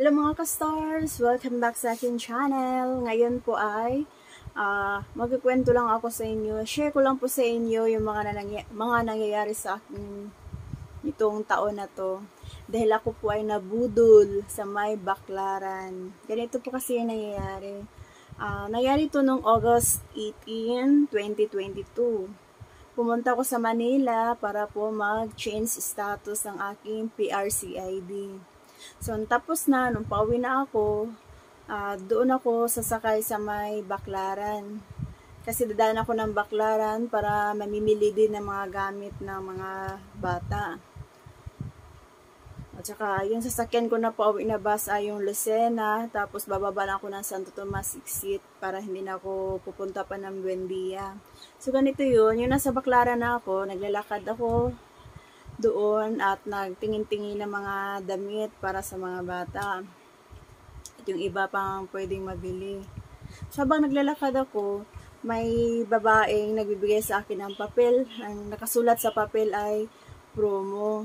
Hello mga ka-stars! Welcome back sa akin channel. Ngayon po ay uh, magkikwento lang ako sa inyo. Share ko lang po sa inyo yung mga, nangy mga nangyayari sa akin itong taon na to. Dahil ako po ay nabudol sa may baklaran. Ganito po kasi yung nangyayari. Uh, nangyari to noong August 18, 2022. Pumunta ko sa Manila para po mag-change status ng aking PRCID. So, tapos na, nung pauwi na ako, uh, doon ako sasakay sa may baklaran. Kasi dadaan ako ng baklaran para mamimili din ng mga gamit ng mga bata. At saka, yung sasakyan ko na pauwi na bus ay yung Lucena, tapos bababa na ako ng Santo Tomas exit para hindi na ako pupunta pa ng Buendia. So, ganito yun. Yung nasa baklaran na ako, naglalakad ako doon at nagtingin-tingin ng mga damit para sa mga bata. At yung iba pang pwedeng mabili. So habang naglalakad ako, may babaeng nagbibigay sa akin ng papel. Ang nakasulat sa papel ay promo.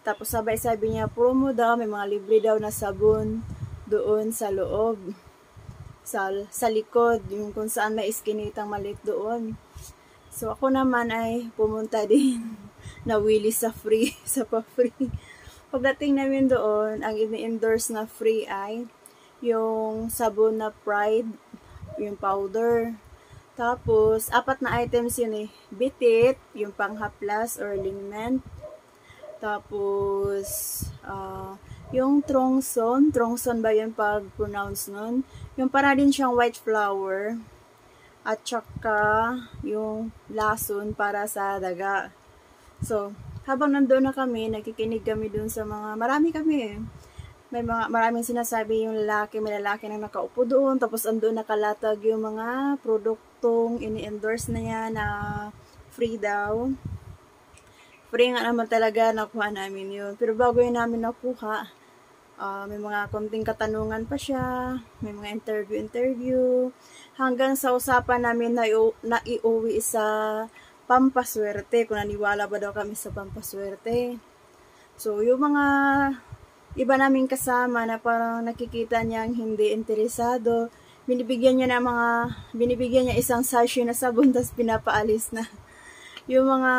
Tapos sabay sabi niya, promo daw, may mga libre daw na sabon doon sa loob. Sa, sa likod, yung kung saan may iskinitang malit doon. So ako naman ay pumunta din na willy sa free, sa pa-free. Pagdating namin doon, ang ini-endorse na free ay yung sabon na Pride, yung powder. Tapos, apat na items yun eh. Bitit, yung panghaplas or liniment. Tapos, uh, yung trongson, trongson ba yun pag-pronounce nun? Yung para din siyang white flower. At saka, yung lason para sa daga. So, habang nandoon na kami, nakikinig kami dun sa mga, marami kami eh. May mga, maraming sinasabi yung lalaki, may lalaki na nakaupo doon, tapos andun nakalatag yung mga produktong ini-endorse na niya na free daw. Free nga naman talaga nakuha namin yun. Pero bago yun namin nakuha, uh, may mga konting katanungan pa siya, may mga interview-interview, hanggang sa usapan namin na, na iuwi sa pampaswerte, kung naniwala ba daw kami sa pampaswerte. So, yung mga iba naming kasama na parang nakikita niyang hindi interesado, binibigyan niya na mga, binibigyan niya isang sachet na sabon, tapos pinapaalis na. Yung mga,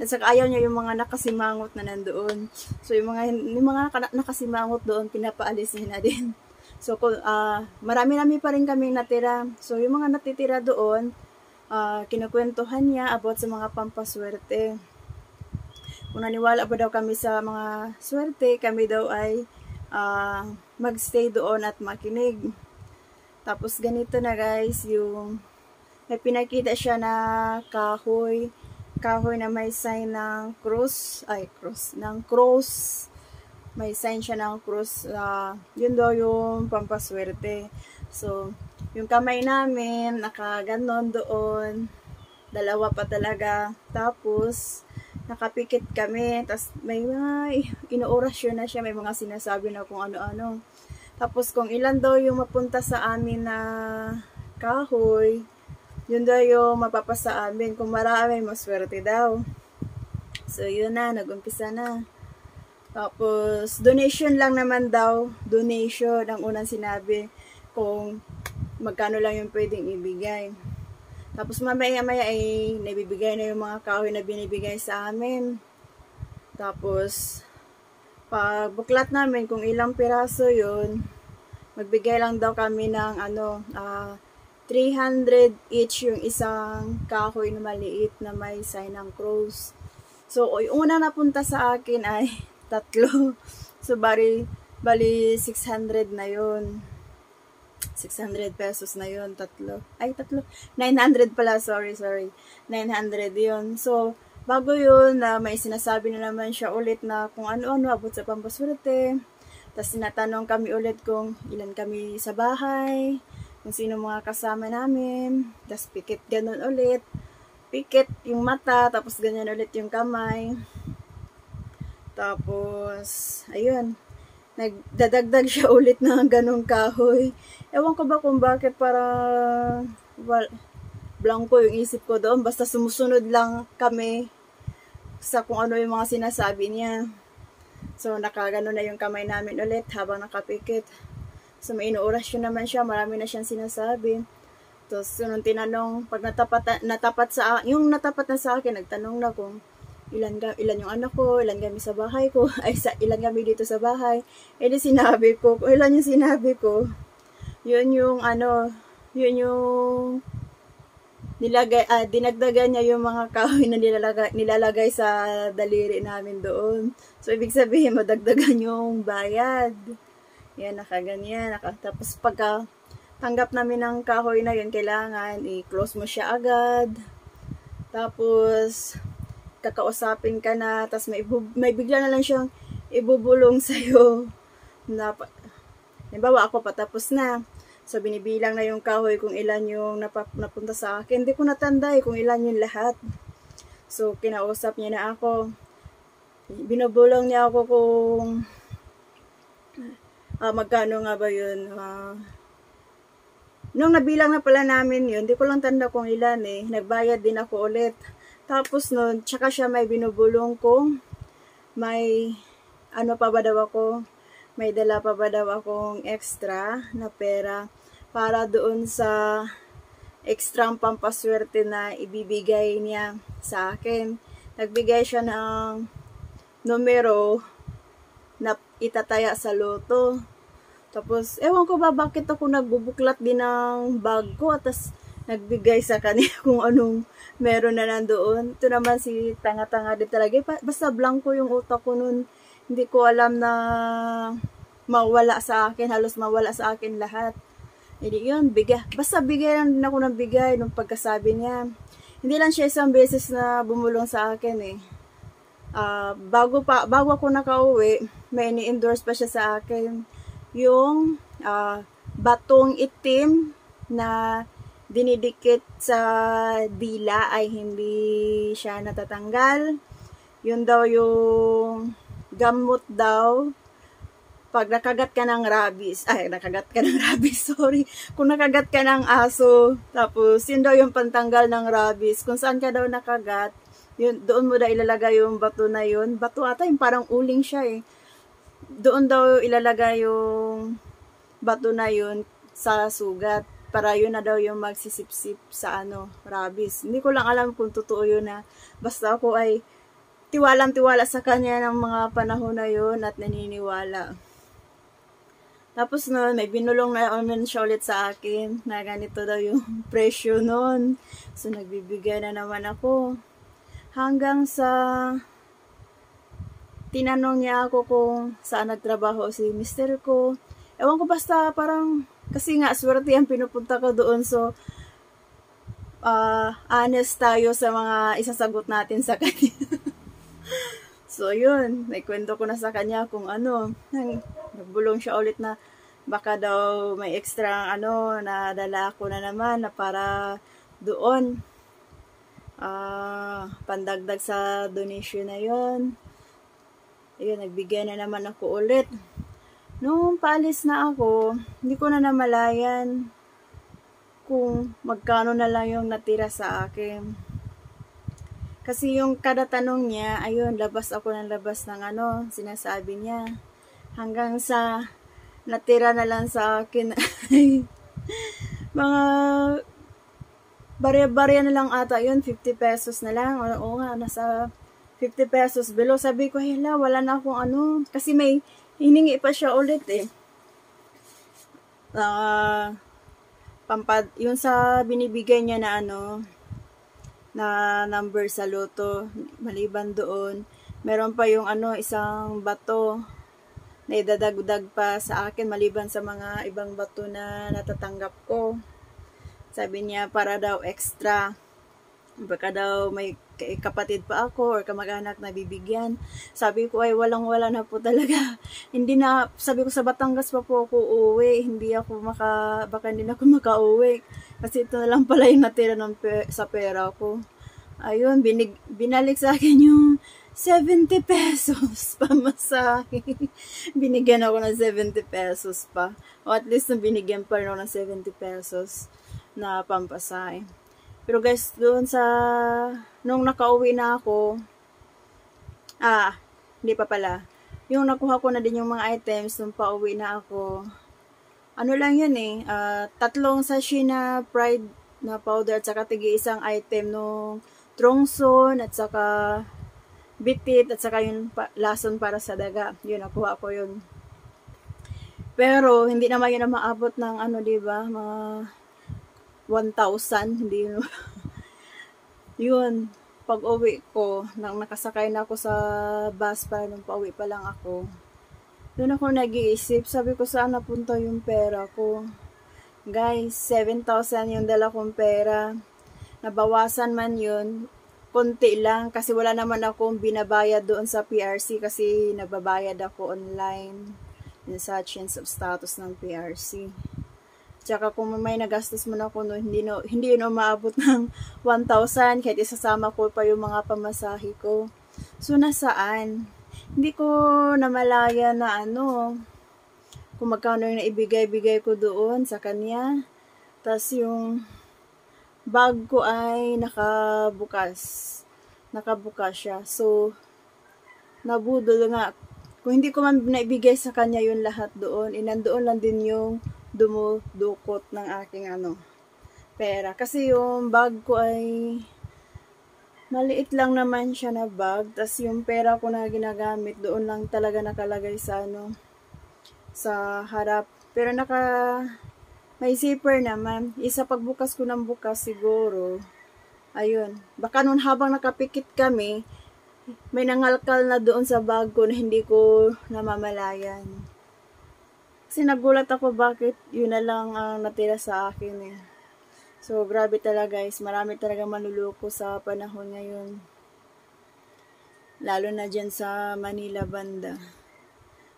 at saka ayaw niya yung mga nakasimangot na nandoon. So, yung mga, yung mga nakasimangot doon, pinapaalis niya na din. So, uh, marami-rami pa rin kaming natira. So, yung mga natitira doon, uh, kinukwentuhan niya about sa mga pampaswerte. Kung naniwala ba daw kami sa mga swerte, kami daw ay uh, magstay doon at makinig. Tapos ganito na guys, yung may pinakita siya na kahoy, kahoy na may sign ng cross, ay cross, ng cross, may sign siya ng cross, uh, yun daw yung pampaswerte. So, yung kamay namin, nakaganon doon. Dalawa pa talaga. Tapos, nakapikit kami. Tapos, may mga inuorasyon na siya. May mga sinasabi na kung ano-ano. Tapos, kung ilan daw yung mapunta sa amin na kahoy, yun daw yung mapapasa amin. Kung marami, maswerte daw. So, yun na. Nagumpisa na. Tapos, donation lang naman daw. Donation, ang unang sinabi. Kung magkano lang yung pwedeng ibigay. Tapos mamaya-maya ay nabibigay na yung mga kahoy na binibigay sa amin. Tapos, pag buklat namin kung ilang piraso yun, magbigay lang daw kami ng ano, uh, ah, 300 each yung isang kahoy na maliit na may sign ng cross. So, yung una napunta sa akin ay tatlo. So, bali, bali 600 na yun. 600 pesos na yon tatlo. Ay, tatlo. 900 pala, sorry, sorry. 900 yon So, bago yun, na uh, may sinasabi na naman siya ulit na kung ano-ano abot sa pampaswerte. Tapos tinatanong kami ulit kung ilan kami sa bahay, kung sino mga kasama namin. Tapos pikit ganun ulit. Pikit yung mata, tapos ganyan ulit yung kamay. Tapos, ayun, nagdadagdag siya ulit ng ganong kahoy. Ewan ko ba kung bakit para well, blanco yung isip ko doon. Basta sumusunod lang kami sa kung ano yung mga sinasabi niya. So, nakagano na yung kamay namin ulit habang nakapikit. So, may inuorasyon naman siya. Marami na siyang sinasabi. Tapos, nung tinanong, pag natapat, natapat sa, yung natapat na sa akin, nagtanong na kung ilan, ilan yung anak ko, ilan kami sa bahay ko, ay sa, ilan kami dito sa bahay. Eh di sinabi ko, ilan yung sinabi ko, yun yung ano, yun yung nilagay, ah, dinagdagan niya yung mga kahoy na nilalagay, nilalagay sa daliri namin doon. So, ibig sabihin, madagdagan yung bayad. Yan, nakaganyan. Naka, tapos pagka tanggap namin ng kahoy na yun, kailangan i-close mo siya agad. Tapos, kakausapin ka na, tapos may, may bigla na lang siyang ibubulong sa'yo. Na, halimbawa, ako patapos na. So, binibilang na yung kahoy kung ilan yung napunta sa akin. Hindi ko natanda eh kung ilan yung lahat. So, kinausap niya na ako. Binubulong niya ako kung uh, magkano nga ba yun? Uh, nung nabilang na pala namin yun, di ko lang tanda kung ilan eh. Nagbayad din ako ulit. Tapos nun, tsaka siya may binubulong kung may ano pa ba daw ako, may dala pa ba daw akong extra na pera para doon sa extra pampaswerte na ibibigay niya sa akin. Nagbigay siya ng numero na itataya sa loto. Tapos, ewan ko ba bakit ako nagbubuklat din ng bag ko at nagbigay sa kanya kung anong meron na nandoon. Ito naman si tanga-tanga din talaga. Basta blanco yung utak ko nun. Hindi ko alam na mawala sa akin. Halos mawala sa akin lahat. Hindi yun, bigay. Basta bigay lang din ako ng bigay nung pagkasabi niya. Hindi lang siya isang beses na bumulong sa akin eh uh, bago pa bago ako nakauwi, may ni-endorse pa siya sa akin yung uh, batong itim na dinidikit sa dila ay hindi siya natatanggal. Yun daw yung gamot daw pag nakagat ka ng rabies, ay, nakagat ka ng rabies, sorry. Kung nakagat ka ng aso, tapos yun daw yung pantanggal ng rabies. Kung saan ka daw nakagat, yun, doon mo daw ilalagay yung bato na yun. Bato ata yung parang uling siya eh. Doon daw ilalagay yung bato na yun sa sugat. Para yun na daw yung magsisipsip sa ano, rabies. Hindi ko lang alam kung totoo yun na basta ako ay tiwalang tiwala sa kanya ng mga panahon na yun at naniniwala. Tapos noon, may binulong na naman siya ulit sa akin na ganito daw yung presyo noon. So, nagbibigay na naman ako hanggang sa tinanong niya ako kung saan nagtrabaho si mister ko. Ewan ko basta parang, kasi nga swerte yan pinupunta ko doon. So uh, honest tayo sa mga isasagot natin sa kanya. so yun, naikwento ko na sa kanya kung ano, nagbulong siya ulit na baka daw may extra ano na dala ko na naman na para doon. Uh, pandagdag sa donation na yon ayun nagbigay na naman ako ulit nung paalis na ako hindi ko na namalayan kung magkano na lang yung natira sa akin kasi yung kada tanong niya ayun labas ako ng labas ng ano sinasabi niya hanggang sa natira na lang sa akin mga barya-barya na lang ata yun, 50 pesos na lang. O, oo nga, nasa 50 pesos below. Sabi ko, hela, wala na akong ano. Kasi may hiningi pa siya ulit eh. Uh, pampad, yung sa binibigay niya na ano, na number sa loto, maliban doon, meron pa yung ano, isang bato na idadagdag pa sa akin maliban sa mga ibang bato na natatanggap ko. Sabi niya, para daw extra. Baka daw may kapatid pa ako or kamag-anak na bibigyan. Sabi ko ay walang-wala na po talaga. hindi na, sabi ko sa Batangas pa po ako uuwi. Hindi ako maka, baka hindi na ako makauwi. Kasi ito na lang pala yung natira ng pe, sa pera ko. Ayun, binig, binalik sa akin yung 70 pesos pamasahe. binigyan ako ng 70 pesos pa. O at least binigyan pa rin ako ng 70 pesos na pampasay. Pero guys, doon sa, nung nakauwi na ako, ah, hindi pa pala, yung nakuha ko na din yung mga items nung pauwi na ako. Ano lang yun eh, uh, tatlong sachet na Pride na powder at saka tigi isang item nung trongson at saka bitit at saka yung pa, lason para sa daga. Yun, nakuha ko yun. Pero, hindi naman yun na maabot ng ano, di ba? Mga 1,000. Hindi yun. Pag uwi ko, nang nakasakay na ako sa bus para nung pauwi pa lang ako. Doon ako nag-iisip. Sabi ko, saan napunta yung pera ko? Guys, 7,000 yung dala kong pera. Nabawasan man yun konti lang kasi wala naman akong binabayad doon sa PRC kasi nababayad ako online sa change of status ng PRC. Tsaka kung may nagastos mo na ako no, hindi, no, hindi yun umaabot ng 1,000 kahit isasama ko pa yung mga pamasahe ko. So, nasaan? Hindi ko namalaya na ano, kung magkano yung naibigay-bigay ko doon sa kanya. Tapos yung bag ko ay nakabukas. Nakabukas siya. So, nabudol nga. Kung hindi ko man naibigay sa kanya yung lahat doon, inandoon lang din yung dumudukot ng aking ano, pera. Kasi yung bag ko ay maliit lang naman siya na bag. Tapos yung pera ko na ginagamit, doon lang talaga nakalagay sa ano, sa harap. Pero naka may zipper naman. Isa pagbukas ko ng bukas siguro. Ayun. Baka nun habang nakapikit kami, may nangalkal na doon sa bag ko na hindi ko namamalayan. Kasi nagulat ako bakit yun na lang ang natira sa akin eh. So, grabe talaga guys. Marami talaga manluloko sa panahon ngayon. Lalo na dyan sa Manila banda.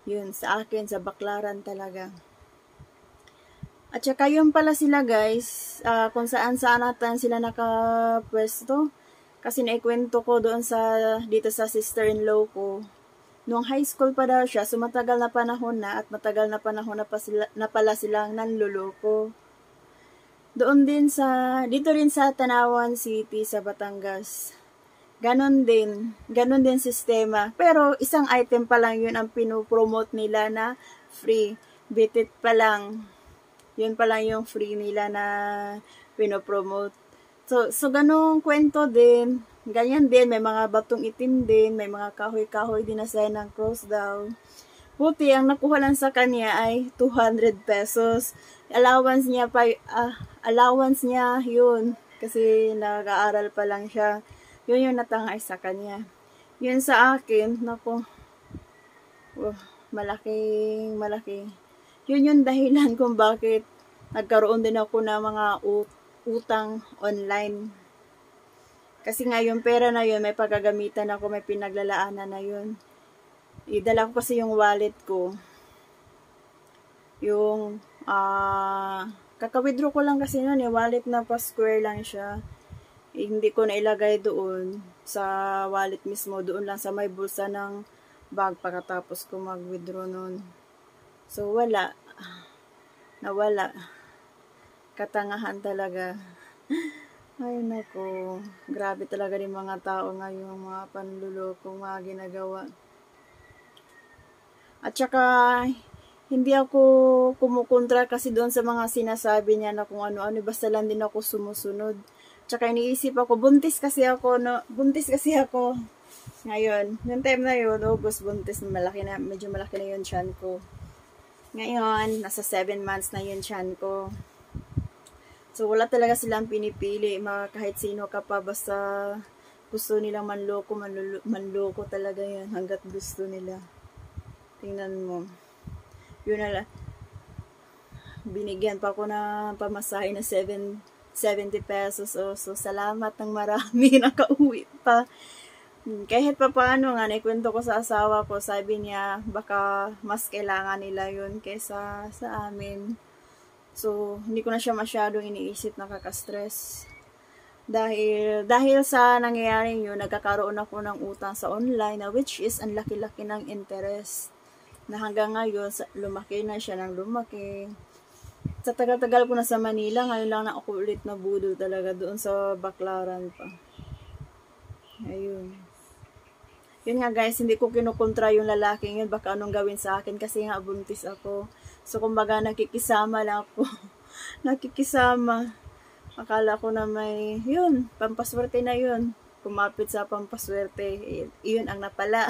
Yun, sa akin, sa Baklaran talaga. At saka yun pala sila guys, uh, kung saan saan natin sila nakapwesto. Kasi naikwento ko doon sa, dito sa sister-in-law ko. Noong high school pa daw siya, so matagal na panahon na at matagal na panahon na, pa sila, na pala silang nanluloko. Doon din sa, dito rin sa Tanawan City sa Batangas. Ganon din, ganon din sistema. Pero isang item pa lang yun ang pinopromote nila na free. Bitit pa lang yun pa lang yung free nila na pinopromote. So, so ganong kwento din. Ganyan din, may mga batong itim din, may mga kahoy-kahoy din na sign ng cross down. Buti, ang nakuha lang sa kanya ay 200 pesos. Allowance niya pa, uh, allowance niya, yun. Kasi nag-aaral pa lang siya. Yun yung natangay sa kanya. Yun sa akin, naku, oh, malaking, malaking yun yung dahilan kung bakit nagkaroon din ako ng mga utang online. Kasi nga yung pera na yun, may pagagamitan ako, may pinaglalaanan na yun. Idala ko kasi yung wallet ko. Yung, ah, uh, kaka-withdraw ko lang kasi nun, yung wallet na pa-square lang siya. Eh, hindi ko na ilagay doon sa wallet mismo, doon lang sa may bulsa ng bag pagkatapos ko mag-withdraw nun. So, wala. Nawala. Katangahan talaga. Ay, nako. Grabe talaga rin mga tao ngayon, mga panluloko, mga ginagawa. At saka, hindi ako kumukontra kasi doon sa mga sinasabi niya na kung ano-ano, basta lang din ako sumusunod. Tsaka iniisip ako, buntis kasi ako, no? Buntis kasi ako. Ngayon, yung time na yun, August, buntis, malaki na, medyo malaki na yun chan ko. Ngayon, nasa 7 months na yun chan ko. So, wala talaga silang pinipili. Mga kahit sino ka pa, basta gusto nilang manloko, manloko, talaga yan. Hanggat gusto nila. Tingnan mo. Yun na lang. Binigyan pa ako na pamasahe na 7, 70 pesos. Oh, so, salamat ng marami. Nakauwi pa. Kahit pa paano nga, naikwento ko sa asawa ko, sabi niya, baka mas kailangan nila yun kaysa sa amin. So, hindi ko na siya masyadong iniisip nakaka-stress. Dahil, dahil sa nangyayari yun, nagkakaroon ako ng utang sa online, na which is ang laki-laki ng interest. Na hanggang ngayon, lumaki na siya ng lumaki. Sa tagal-tagal ko na sa Manila, ngayon lang na ako ulit na budol talaga doon sa Baklaran pa. Ayun. yun nga guys, hindi ko kinukontra yung lalaking yun, baka anong gawin sa akin kasi nga buntis ako. So, kumbaga, nakikisama lang ako. nakikisama. Akala ko na may, yun, pampaswerte na yun. Kumapit sa pampaswerte, yun ang napala.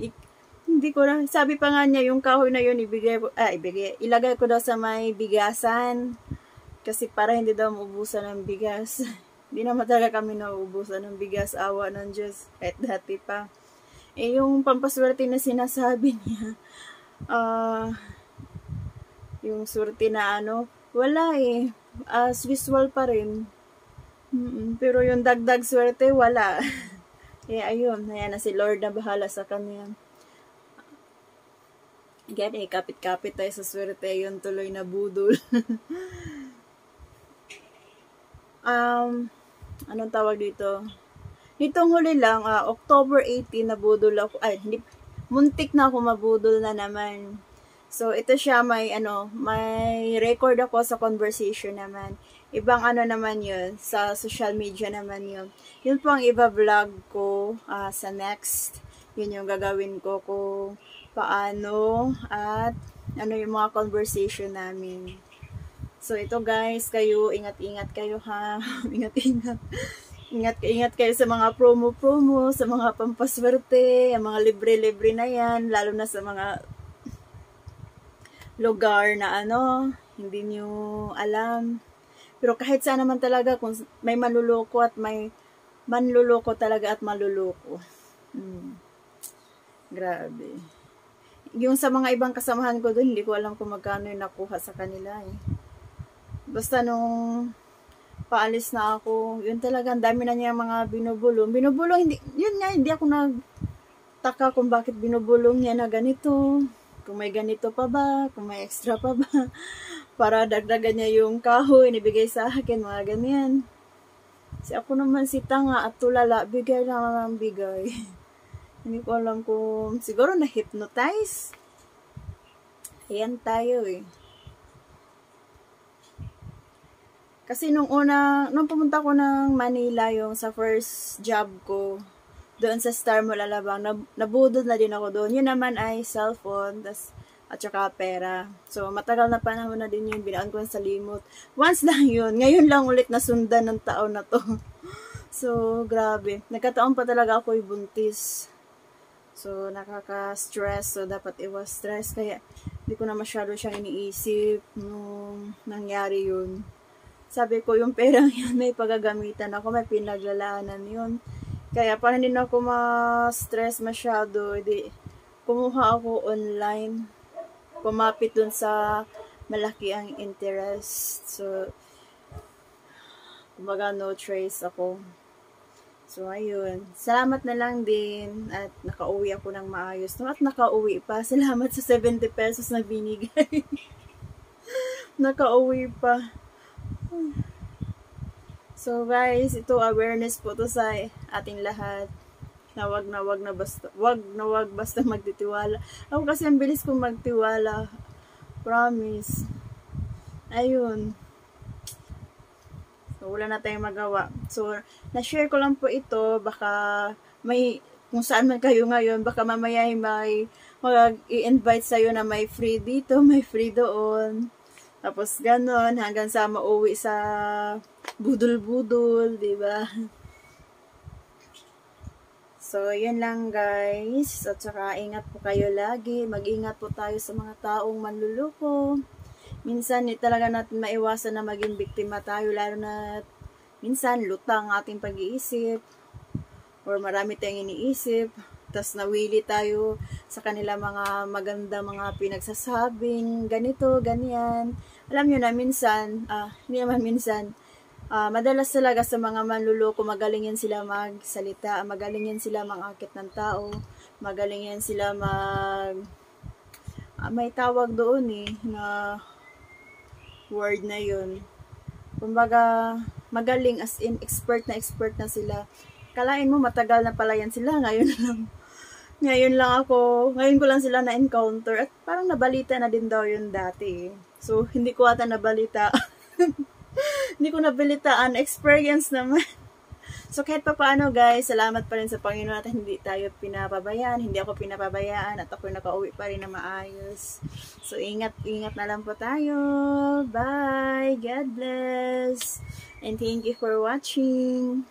hindi ko na, sabi pa nga niya, yung kahoy na yun, ibigay, ah, ibigay, ilagay ko daw sa may bigasan. Kasi para hindi daw maubusan ng bigas. Hindi naman talaga kami nauubusan ng bigas, awa ng Diyos, kahit dati pa. Eh, yung pampaswerte na sinasabi niya, ah, uh, yung swerte na ano, wala eh. As visual pa rin. Mm-mm, pero yung dagdag swerte, wala. eh, ayun, ayan na si Lord na bahala sa kanya. Again, eh, kapit-kapit tayo sa swerte, yun tuloy na budol. um, anong tawag dito? Nitong huli lang, uh, October 18, nabudol ako, ay, hindi, muntik na ako mabudol na naman. So, ito siya, may, ano, may record ako sa conversation naman. Ibang ano naman yun, sa social media naman yun. Yun po ang iba-vlog ko uh, sa next. Yun yung gagawin ko kung paano at ano yung mga conversation namin. So, ito guys, kayo, ingat-ingat kayo ha. ingat-ingat. Ingat-ingat kayo sa mga promo-promo, sa mga pampaswerte, ang mga libre-libre na yan, lalo na sa mga lugar na ano, hindi nyo alam. Pero kahit saan naman talaga, kung may manluloko at may manluloko talaga at maluloko. Hmm. Grabe. Yung sa mga ibang kasamahan ko doon, hindi ko alam kung magkano yung nakuha sa kanila eh. Basta nung paalis na ako, yun talaga, ang dami na niya mga binubulong. Binubulong, hindi, yun nga, hindi ako nagtaka kung bakit binubulong niya na ganito. Kung may ganito pa ba, kung may extra pa ba. Para dagdagan niya yung kahoy, inibigay sa akin, mga ganyan. Si ako naman si tanga at tulala, bigay lang lang bigay. hindi ko alam kung, siguro na-hypnotize. Ayan tayo eh. Kasi nung una, nung pumunta ko ng Manila, yung sa first job ko, doon sa Star Mall Alabang, nab nabudod na din ako doon. Yun naman ay cellphone, tas, at saka pera. So, matagal na panahon na din yun, binaan ko sa limot. Once lang yun, ngayon lang ulit nasundan ng taon na to. so, grabe. Nagkataon pa talaga ako buntis. So, nakaka-stress. So, dapat iwas stress. Kaya, hindi ko na masyado siyang iniisip nung nangyari yun sabi ko, yung perang yun, may pagagamitan ako, may pinaglalaanan yun. Kaya para hindi na ako ma-stress masyado, edi, kumuha ako online. Kumapit dun sa malaki ang interest. So, kumbaga no trace ako. So, ayun. Salamat na lang din at nakauwi ako ng maayos. At nakauwi pa. Salamat sa 70 pesos na binigay. nakauwi pa. So guys, ito awareness po to sa ating lahat. Na wag na wag na basta, wag na wag basta magtitiwala. Ako kasi ang bilis kong magtiwala. Promise. Ayun. So, wala na tayong magawa. So, na-share ko lang po ito. Baka may, kung saan man kayo ngayon, baka mamaya may mag-i-invite sa'yo na may free dito, may free doon. Tapos ganon, hanggang sa mauwi sa budol-budol, di ba? So, yun lang guys. At saka, ingat po kayo lagi. Mag-ingat po tayo sa mga taong manluloko. Minsan, hindi talaga natin maiwasan na maging biktima tayo, lalo na minsan, lutang ating pag-iisip. Or marami tayong iniisip. Tapos nawili tayo sa kanila mga maganda mga pinagsasabing, ganito, ganyan. Alam nyo na, minsan, uh, hindi naman minsan, uh, madalas talaga sa mga manluloko, magaling yan sila magsalita, magaling yan sila mangakit ng tao, magaling yan sila mag... Uh, may tawag doon eh, na word na yun. Kumbaga, magaling as in expert na expert na sila. Kalain mo matagal na pala yan sila, ngayon lang ngayon lang ako, ngayon ko lang sila na-encounter at parang nabalita na din daw yun dati. So, hindi ko ata nabalita. hindi ko nabalitaan. Experience naman. So kahit pa paano guys, salamat pa rin sa Panginoon at hindi tayo pinapabayaan, hindi ako pinapabayaan at ako nakauwi pa rin na maayos. So ingat, ingat na lang po tayo. Bye! God bless! And thank you for watching.